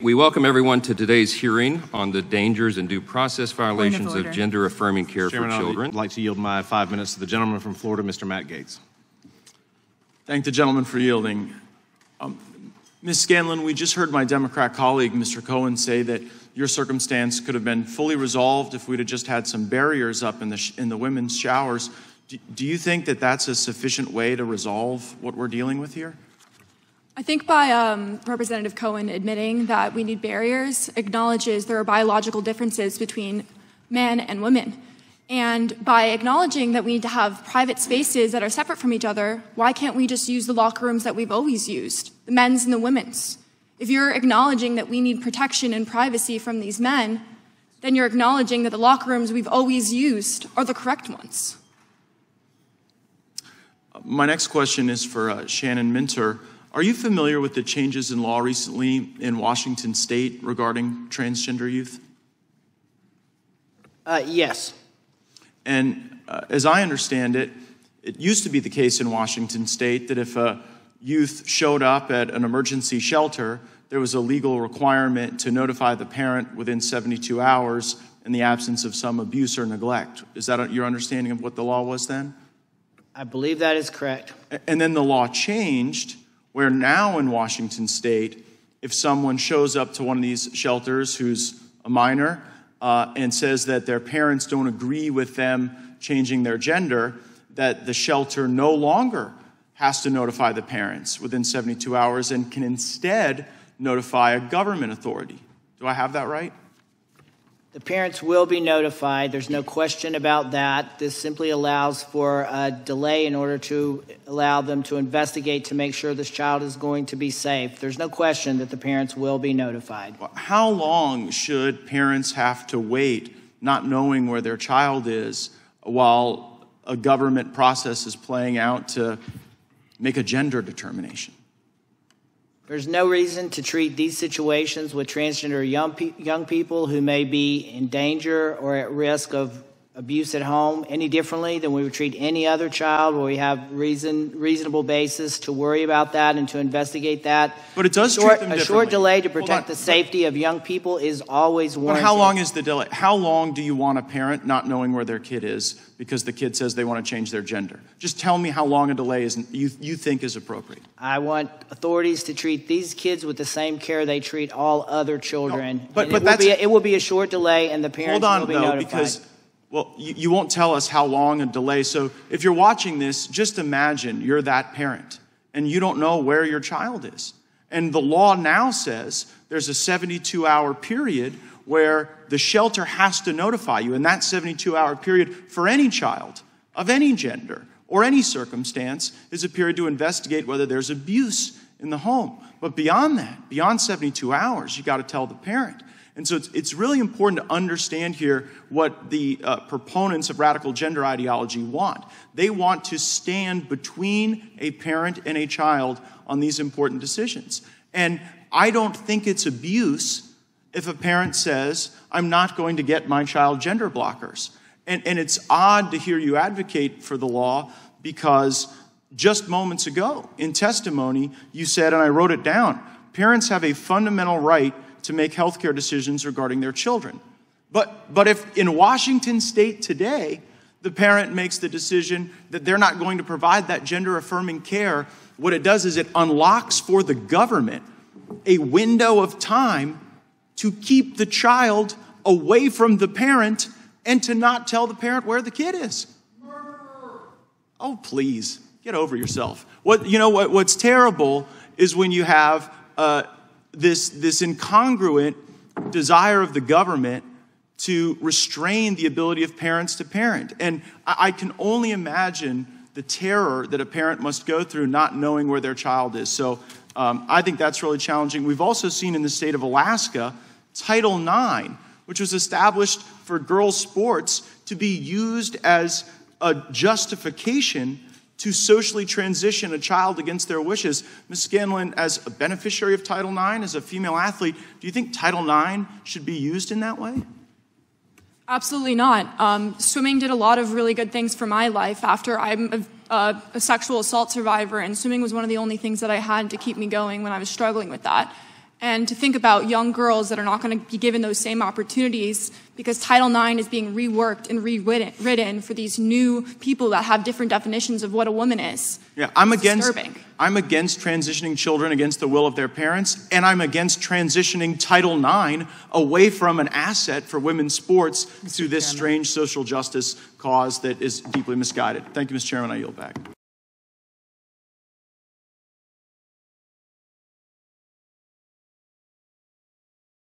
We welcome everyone to today's hearing on the dangers and due process violations of, order. gender affirming care Chairman, for children. I'd like to yield my five minutes to the gentleman from Florida, Mr. Matt Gaetz. Thank the gentleman for yielding. Um, Ms. Scanlan, we just heard my Democrat colleague, Mr. Cohen, say that your circumstance could have been fully resolved if we'd have just had some barriers up in the, sh- in the women's showers. Do, do you think that that's a sufficient way to resolve what we're dealing with here? I think by um, Representative Cohen admitting that we need barriers acknowledges there are biological differences between men and women. And by acknowledging that we need to have private spaces that are separate from each other, why can't we just use the locker rooms that we've always used, the men's and the women's? If you're acknowledging that we need protection and privacy from these men, then you're acknowledging that the locker rooms we've always used are the correct ones. My next question is for uh, Shannon Minter. Are you familiar with the changes in law recently in Washington state regarding transgender youth? Uh, yes. And uh, as I understand it, it used to be the case in Washington state that if a youth showed up at an emergency shelter, there was a legal requirement to notify the parent within 72 hours in the absence of some abuse or neglect. Is that your understanding of what the law was then? I believe that is correct. And then the law changed where now in Washington state, if someone shows up to one of these shelters who's a minor uh, and says that their parents don't agree with them changing their gender, that the shelter no longer has to notify the parents within 72 hours and can instead notify a government authority. Do I have that right? The parents will be notified. There's no question about that. This simply allows for a delay in order to allow them to investigate to make sure this child is going to be safe. There's no question that the parents will be notified. How long should parents have to wait, not knowing where their child is, while a government process is playing out to make a gender determination? There's no reason to treat these situations with transgender young, pe- young people who may be in danger or at risk of abuse at home any differently than we would treat any other child where we have reason, reasonable basis to worry about that and to investigate that. But it does short, treat them A short delay to protect the but- safety of young people is always But warranted. how long is the delay? How long do you want a parent not knowing where their kid is because the kid says they want to change their gender? Just tell me how long a delay is you, you think is appropriate. I want authorities to treat these kids with the same care they treat all other children. No, but- And but it will, be it will be a short delay, and the parents Hold on, will be though, notified. because, well, you, you won't tell us how long a delay. So if you're watching this, just imagine you're that parent and you don't know where your child is. And the law now says there's a 72 hour period where the shelter has to notify you. And that 72 hour period for any child of any gender or any circumstance is a period to investigate whether there's abuse in the home. But beyond that, beyond 72 hours, you got to tell the parent. And so it's, it's really important to understand here what the uh, proponents of radical gender ideology want. They want to stand between a parent and a child on these important decisions. And I don't think it's abuse if a parent says, I'm not going to get my child gender blockers. And, and it's odd to hear you advocate for the law because just moments ago in testimony, you said, and I wrote it down parents have a fundamental right to make healthcare decisions regarding their children. But, but if in Washington state today, the parent makes the decision that they're not going to provide that gender affirming care, what it does is it unlocks for the government a window of time to keep the child away from the parent and to not tell the parent where the kid is. Oh, please, get over yourself. What, you know, what, what's terrible is when you have uh, this, this incongruent desire of the government to restrain the ability of parents to parent. And I, I can only imagine the terror that a parent must go through not knowing where their child is. So um, I think that's really challenging. We've also seen in the state of Alaska Title IX, which was established for girls' sports to be used as a justification to socially transition a child against their wishes. Ms. Scanlan, as a beneficiary of Title IX, as a female athlete, do you think Title IX should be used in that way? Absolutely not. Um, swimming did a lot of really good things for my life after I'm a, a, a sexual assault survivor, and swimming was one of the only things that I had to keep me going when I was struggling with that. And to think about young girls that are not going to be given those same opportunities because Title IX is being reworked and rewritten for these new people that have different definitions of what a woman is. Yeah, I'm It's against disturbing. I'm against transitioning children against the will of their parents, and I'm against transitioning Title IX away from an asset for women's sports to this strange social justice cause that is deeply misguided. Thank you, Mr. Chairman. I yield back.